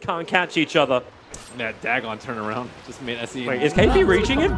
can't catch each other. That Dagon turnaround just made SE. Wait, is KP reaching him?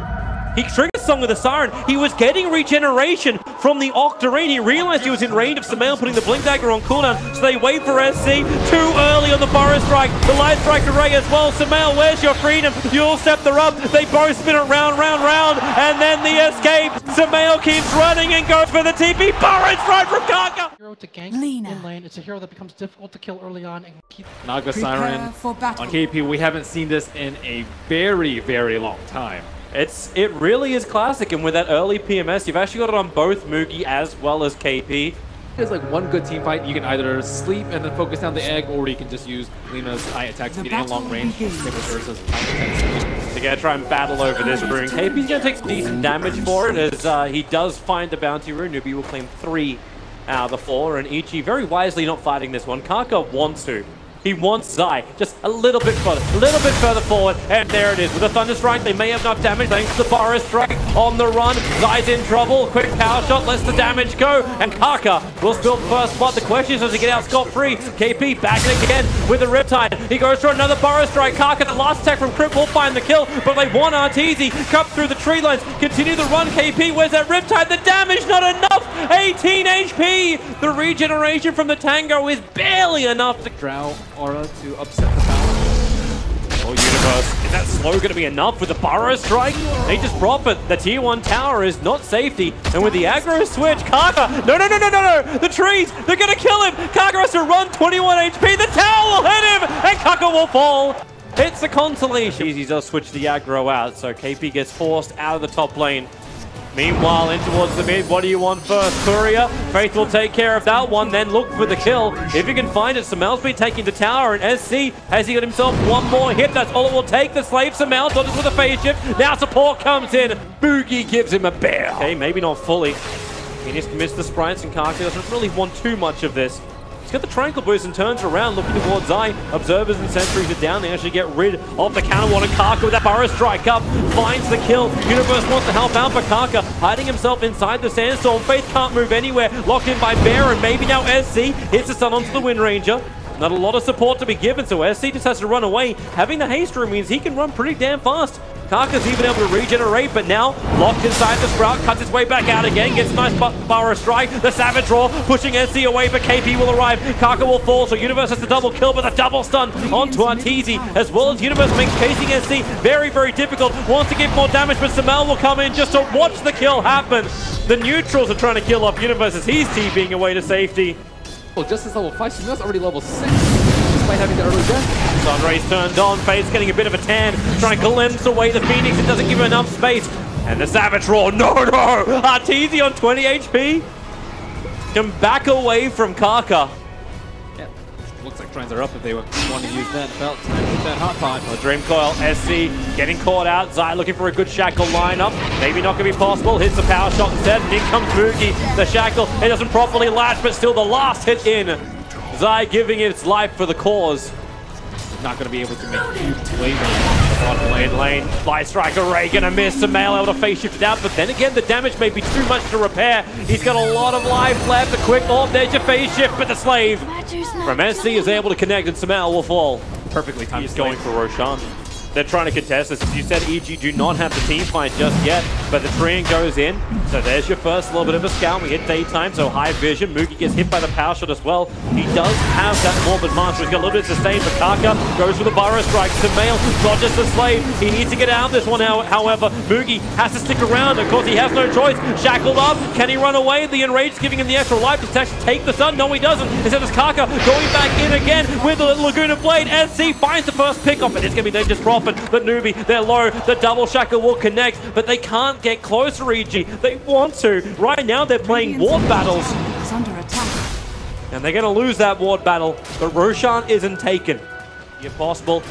He triggered Song with the Siren. He was getting regeneration from the Octarine. He realized he was in range of Sumail putting the Blink Dagger on cooldown, so they wait for SC. Too early on the Burrow Strike. The Light Strike Array as well. Sumail, where's your freedom? You'll step the rub. They both spin it round, round, round, and then the escape. Sumail keeps running and goes for the TP. Burrow Strike from Kaka. Hero to gank Lina. in lane. It's a hero that becomes difficult to kill early on and keep Naga Prepare Siren for on KP. We haven't seen this in a very, very long time. It's it really is classic, and with that early PMS, you've actually got it on both Moogie as well as KP. There's like one good team fight. You can either sleep and then focus down the egg, or you can just use Lina's high attack The speed and long range. begins. Same high attack speed. They're gonna try and battle over this rune. KP's gonna take decent damage for it as uh, he does find the bounty rune. Newbee will claim three out of the four, and Ichi very wisely not fighting this one. Kaka wants to. He wants Zai just a little bit further, a little bit further forward, and there it is. With a Thunder Strike, they may have enough damage thanks to the Strike on the run. Zai's in trouble. Quick power shot lets the damage go, and Kaka will spill first blood. The question is, does he get out scot-free? KP back again with the Riptide. He goes for another Burrow Strike. Kaka, the last attack from Crit will find the kill, but they want Arteezy. Cut through the tree lines, continue the run. KP, where's that Riptide? The damage not enough. 18 HP. The regeneration from the Tango is barely enough to Drow aura to upset the balance. Oh, Universe. Is that slow going to be enough with the Burrow Strike? They just drop it. The tier 1 tower is not safety. And with the aggro switch, Kaka. No, no, no, no, no, no. The trees. They're going to kill him. Kaka has to run 21 HP. The tower will hit him. And Kaka will fall. It's a consolation. Easy does switch the aggro out. So KP gets forced out of the top lane. Meanwhile, in towards the mid, what do you want first? Courier, Faith will take care of that one, then look for the kill. If you can find it, Sumail's taking the tower, and SC, has he got himself one more hit? That's all it will take. The slave Samel dodges with a phase shift. Now support comes in. Boogie gives him a bear. Okay, maybe not fully. He just missed the sprites, and Kaka doesn't really want too much of this. He's got the triangle boost and turns around, looking towards Zai. Observers and sentries are down. They actually get rid of the one, and Kaka with that Burrow strike up finds the kill. Universe wants to help out, but Kaka hiding himself inside the sandstorm. Faith can't move anywhere, locked in by Baron. Maybe now SC hits the Sun onto the Wind Ranger. Not a lot of support to be given, so SC just has to run away. Having the haste room means he can run pretty damn fast. Kaka's even able to regenerate, but now locked inside the Sprout, cuts its way back out again, gets a nice bu- Burrow strike. The Savage Roar pushing NC away, but KP will arrive. Kaka will fall, so Universe has the double kill, but a double stun onto Arteezy, as well as Universe makes chasing NC very, very difficult. Wants to give more damage, but Sumail will come in just to watch the kill happen. The neutrals are trying to kill off Universe as he's TPing away to safety. Well, just as level 5, Sumail's already level 6, despite having the early death. Sunray's turned on, Faith's getting a bit of a tan, trying to glimpse away the Phoenix, it doesn't give him enough space. And the Savage Roar, no, no! Arteezy on 20 HP. Can back away from Kaka. Yeah, looks like trines are up if they want to use that belt. Time to hit that hot pot. Well, Dream Coil, SC getting caught out. Zai looking for a good Shackle lineup. Maybe not going to be possible. Hits the power shot instead. And in comes Moogie. The Shackle, it doesn't properly latch, but still the last hit in. Zai giving its life for the cause. Not going to be able to make huge plays on Bottom lane lane. Light Strike Array gonna miss. Sumail able to phase shift it out, but then again, the damage may be too much to repair. He's got a lot of life left. A quick orb, there's your phase shift, but the slave from SC is able to connect, and Sumail will fall. perfectly timed. He's going for Roshan. They're trying to contest this. As you said, EG do not have the team fight just yet, but the Treant goes in. So there's your first little bit of a scout. We hit daytime, so high vision. Moogie gets hit by the power shot as well. He does have that Morbid Mask. He's got a little bit of sustain, but Kaka goes for the Burrow Strike. Sumail dodges the Slave. He needs to get out of this one, however. Moogie has to stick around. Of course, he has no choice. Shackled up. Can he run away? The Enraged giving him the extra life to take the sun. No, he doesn't. Instead, it's Kaka going back in again with the Laguna Blade. SC finds the first pick off, and it's going to be they just it. But Newbee, they're low. The double shackle will connect, but they can't get closer, EG. They want to. Right now, they're playing ward battles, under attack. and they're going to lose that ward battle. But Roshan isn't taken. If possible,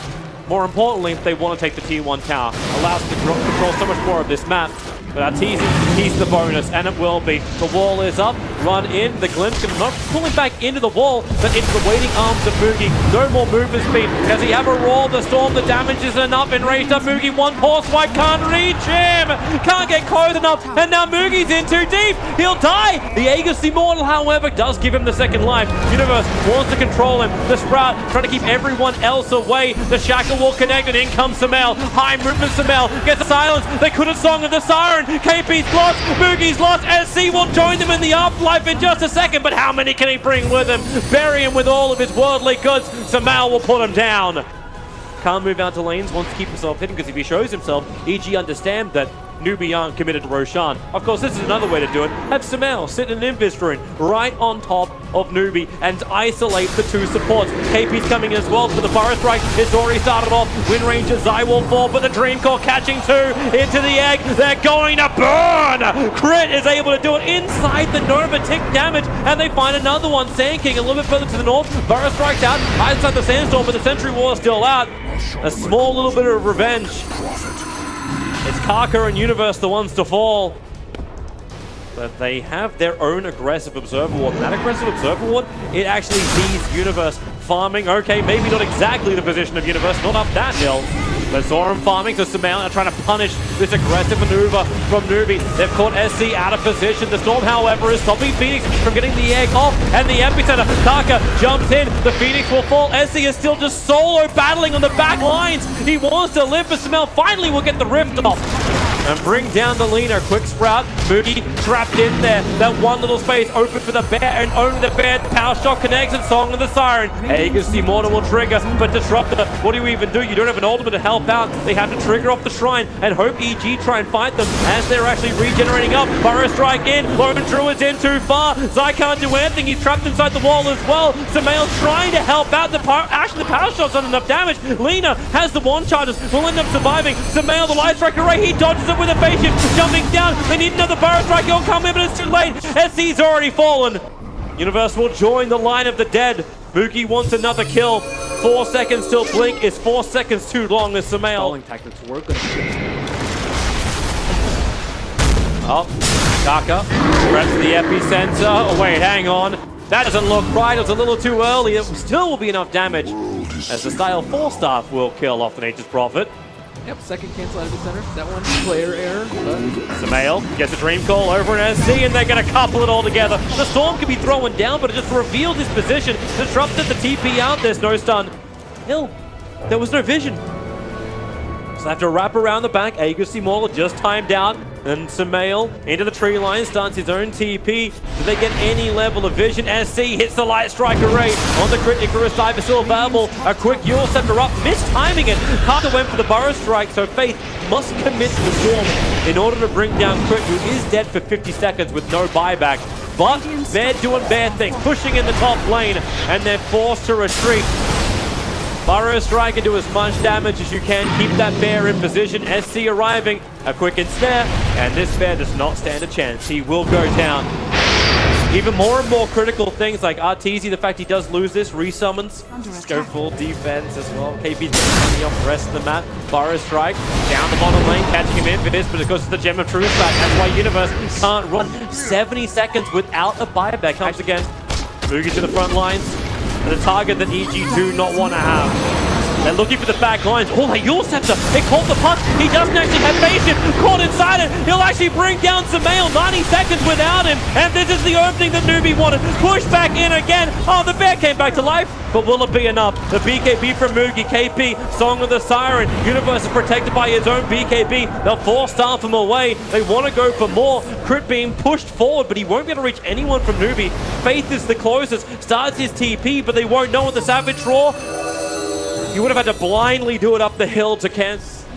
more importantly, if they want to take the T1 tower. Allows them to control so much more of this map. But Arteezy, he's the bonus, and it will be. The wall is up. Run in. The glimpse can not pulling back into the wall, but into the waiting arms of Moogie. No more movement speed. Does he have a roar? The storm, the damage isn't enough. Enraged up Moogie. One horse swipe can't reach him. Can't get close enough. And now Moogie's in too deep. He'll die. The Aegis Immortal, however, does give him the second life. Universe wants to control him. The Sprout trying to keep everyone else away. The Shackle will connect and in comes Sumail. High movement Sumail gets silence. They couldn't song of the siren. KP's lost. Moogie's lost. SC will join them in the afterlife in just a second. But how many can he bring with him? Bury him with all of his worldly goods. Sumail will put him down. Can't move out to lanes, wants to keep himself hidden because if he shows himself, EG understand that Aren't committed to Roshan. Of course, this is another way to do it. Have Sumail sit in an Invis rune right on top of Newbee and isolate the two supports. KP's coming as well for the Burrow Strike. It's already started off. Wind Ranger, Zai will fall, but the Dream Coil catching two into the egg. They're going to burn! Crit is able to do it inside the Nova tick damage, and they find another one. Sand King a little bit further to the north. Burrow strikes out outside the Sandstorm, but the Sentry Wall is still out. A small little bit of revenge. It's Kaka and Universe the ones to fall. But they have their own aggressive Observer Ward. That aggressive Observer Ward, it actually sees Universe farming. Okay, maybe not exactly the position of Universe, not up that hill. But him farming, so Sumail are trying to punish this aggressive maneuver from Newbee. They've caught SC out of position. The Storm, however, is stopping Phoenix from getting the egg off. And the epicenter, Kaka jumps in. The Phoenix will fall. SC is still just solo battling on the back lines. He wants to live, but Sumail finally will get the rift off and bring down the Lina. Quick sprout, Moogie trapped in there. That one little space open for the bear, and only the bear power shot connects and Song of the Siren. Aegis Immortal will trigger, but Disruptor, what do you even do? You don't have an ultimate to help out. They have to trigger off the shrine and hope EG try and fight them as they're actually regenerating up. Burrow strike in, Lone Druid's in too far. Zai can't do anything, he's trapped inside the wall as well. Sumail's trying to help out. The power, actually the power shot's done enough damage. Lina has the one charges, will end up surviving. Sumail, the light strike array, he dodges it with a patient, jumping down. They need another Burrow strike, he'll come in, but it's too late. SC's already fallen. Universe will join the line of the dead. Moogie wants another kill. Four seconds till blink is four seconds too long as Sumail. Stalling tactics work. Oh, Kaka press the epicenter. Oh, wait, hang on. That doesn't look right. It was a little too early. It still will be enough damage as the Style 4 staff will kill off the Nature's Prophet. Yep, second cancel out of the center. That one, player error. Sumail gets a Dream Coil over in SC and they're going to couple it all together. The Storm can be thrown down, but it just revealed his position. Disrupted the TP out. There's no stun. Hill, there was no vision. So they have to wrap around the back. Aegis Immortal just timed out. And Sumail into the tree line, starts his own TP. Do they get any level of vision? SC hits the Light Strike Array on the crit. Icarus Dive still available. A quick Eul's Scepter up, mistiming it. Carter went for the Burrow Strike, so Faith must commit to the Storm in order to bring down Crit, who is dead for 50 seconds with no buyback. But they're doing bad things, pushing in the top lane, and they're forced to retreat. Burrow Strike and do as much damage as you can. Keep that bear in position. SC arriving. A quick ensnare. And this bear does not stand a chance. He will go down. Even more and more critical things like Arteezy, the fact he does lose this, resummons, just go full defense as well. KP's getting off the rest of the map. Burrow Strike down the bottom lane, catching him in for this, but of course it's the Gem of Truth back. That's why Universe can't run 70 seconds without a buyback. Comes against Moogie to the front lines. and The target that EG do not want to have. They're looking for the back lines. Oh, they Eul's Scepter. They caught the punch. He doesn't actually have patience. Caught inside it. He'll actually bring down Sumail. 90 seconds without him. And this is the opening that Newbee wanted. Push back in again. Oh, the bear came back to life. But will it be enough? The BKB from Moogie, KP, Song of the Siren. Universe is protected by his own BKB. They'll force staff him away. They want to go for more. Crit being pushed forward, but he won't be able to reach anyone from Newbee. Faith is the closest. Starts his TP, but they won't know what the Savage Roar. You would have had to blindly do it up the hill to cancel.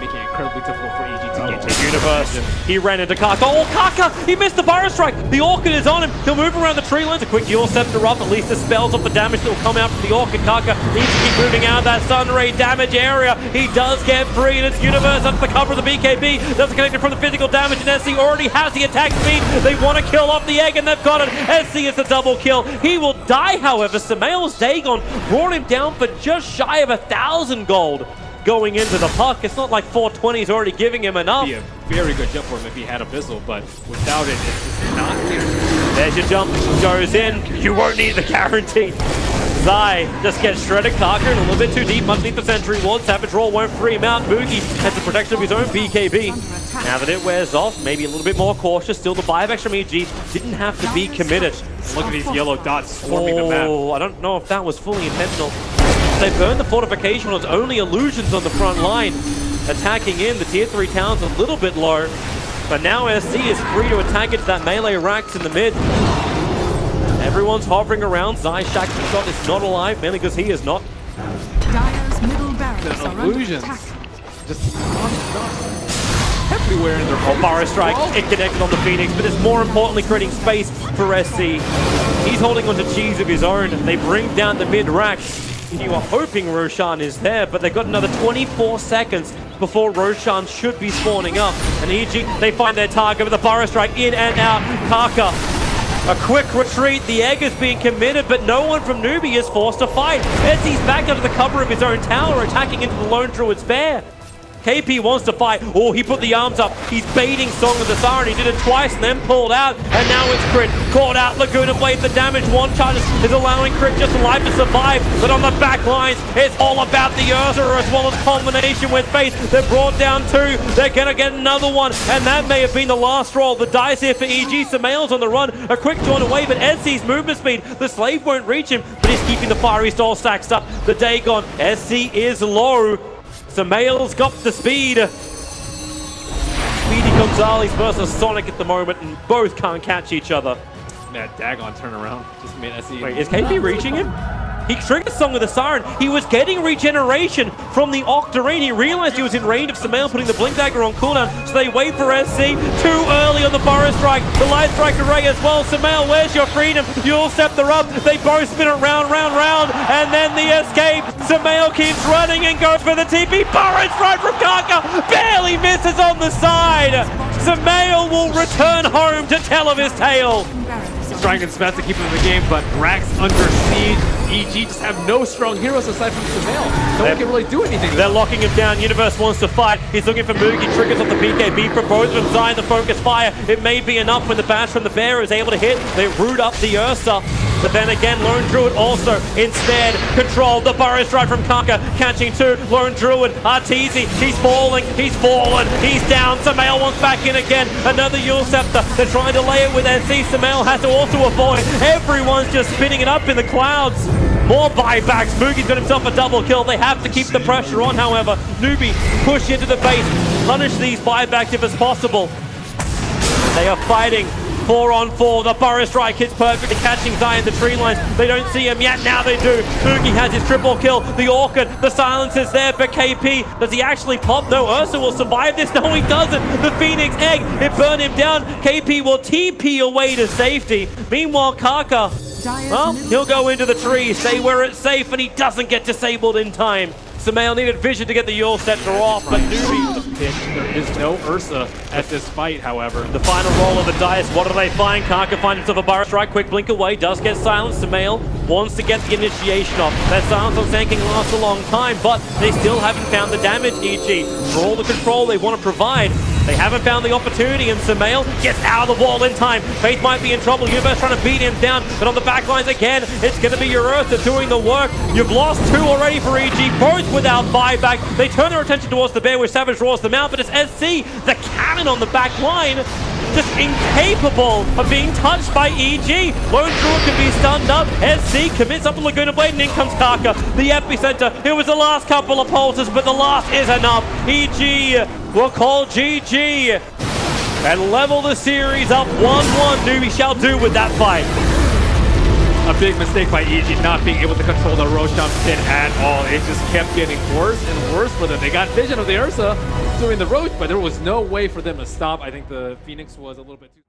making it incredibly difficult for EG get oh. universe. He ran into Kaka. Oh, Kaka! He missed the Burrow Strike. The Orchid is on him. He'll move around the tree lines. A quick Eul's Scepter up. At least the spells off the damage that will come out from the Orchid. Kaka needs to keep moving out of that Sun Ray damage area. He does get free, and it's Universe under the cover of the BKB. Doesn't connect it from the physical damage, and SC already has the attack speed. They want to kill off the egg, and they've got it. SC is the double kill. He will die, however. Sumail's Dagon brought him down for just shy of a thousand gold going into the puck. It's not like 420 is already giving him enough. be a very good jump for him if he had a Abyssal, but without it, it's just not guaranteed. There's your jump, goes in. You won't need the guarantee. Zai just gets shredded. Kaka in a little bit too deep underneath the sentry ward. Savage Roar won't free him out. Moogie has the protection of his own BKB. Now that it wears off, maybe a little bit more cautious. Still the buyback from EG. Didn't have to be committed. Look at these yellow dots swarming the map. Oh, I don't know if that was fully intentional. They burned the fortification on its only illusions on the front line. Attacking in, the tier 3 town's a little bit low. But now SC is free to attack into that melee racks in the mid. Everyone's hovering around. Zai shot is not alive, mainly because he is not. Dire's middle barracks The are under illusions. attack. Just. Everywhere in their Oh, Burrow Strike, Oh, it connected on the Phoenix, but it's more importantly creating space for SC. He's holding onto cheese of his own. They bring down the mid rack. You are hoping Roshan is there, but they've got another 24 seconds before Roshan should be spawning up. And EG, they find their target with a Burrow Strike in and out. Kaka a quick retreat, the egg is being committed, but no one from Newbee is forced to fight. Ezzy's back under the cover of his own tower, attacking into the Lone Druid's Bear. KP wants to fight. Oh, he put the arms up. He's baiting Song of the Siren. He did it twice and then pulled out. And now it's Crit. Caught out. Laguna Blade the damage. One charge is allowing Crit just alive to survive. But on the back lines, it's all about the Ursa as well as combination with Faith. They're brought down two. They're going to get another one. And that may have been the last roll. The dice here for EG. Sumail's on the run. A quick join away, but SC's movement speed. The Slave won't reach him, but he's keeping the Fiery Soul stacks up. The day gone. SC is low. Sumail's got the speed. Speedy Gonzalez versus Sonic at the moment, and both can't catch each other. that Dagon turnaround just made SE. Wait, is KP reaching him? He triggered Song of the Siren. He was getting regeneration from the Octarine. He realized he was in range of Sumail putting the Blink Dagger on cooldown, so they wait for SC. Too early on the Burrow Strike. The Light Strike Array as well. Sumail, where's your freedom? You'll set the up. They both spin it round, round, round, and then the escape. Sumail keeps running and goes for the TP. Burrow Strike from Kaka barely misses on the side. Sumail will return home to tell of his tale. Are Trying its best to keep him in the game, but Brax under siege. EG just have no strong heroes aside from Sumail. No one can really do anything. They're locking him down. Universe wants to fight. He's looking for Moogie. Triggers off the BKB for both of them. Zion the focus fire. It may be enough when the bash from the bear is able to hit. They root up the Ursa. But then again, Lone Druid also instead controlled the burrow strike from Kaka, catching two. Lone Druid, Arteezy, he's falling, he's fallen, he's down. Sumail wants back in again. Another Eul's Scepter. They're trying to lay it with NC. Sumail has to also avoid. Everyone's just spinning it up in the clouds. More buybacks. Moogie's got himself a double kill. They have to keep the pressure on, however. Newbee, push into the base. Punish these buybacks if it's possible. They are fighting four on four. The Burrow Strike hits perfectly, catching Zion the tree lines. They don't see him yet. Now they do. Moogie has his triple kill. The Orchid, the silence is there for KP. Does he actually pop? No, Ursa will survive this. No, he doesn't. The Phoenix Egg, it burned him down. KP will TP away to safety. Meanwhile, Kaka, well, he'll go into the tree, stay where it's safe, and he doesn't get disabled in time. Sumail needed vision to get the Eul's Scepter off, but Newbee the pick. There is no Ursa at this fight, however. The final roll of the dice. What do they find? Kaka finds himself a Burrow Strike. Quick blink away. Does get silenced. Sumail wants to get the initiation off. That silence on Sand King lasts a long time, but they still haven't found the damage, EG. For all the control they want to provide, they haven't found the opportunity, and Sumail gets out of the wall in time. Faith might be in trouble. Universe trying to beat him down, but on the back lines again, it's going to be your Ursa doing the work. You've lost two already for EG, both without buyback. They turn their attention towards the bear where Savage roars them out, but it's SC, the cannon on the back line, just incapable of being touched by EG. Lone Druid can be stunned up. SC commits up a Laguna Blade, and in comes Kaka. The epicenter. It was the last couple of pulses, but the last is enough. EG will call GG and level the series up 1-1. Newbee shall do with that fight. A big mistake by EG not being able to control the Roshan pit at all. It just kept getting worse and worse for them. They got vision of the Ursa doing the Roach, but there was no way for them to stop. I think the Phoenix was a little bit too...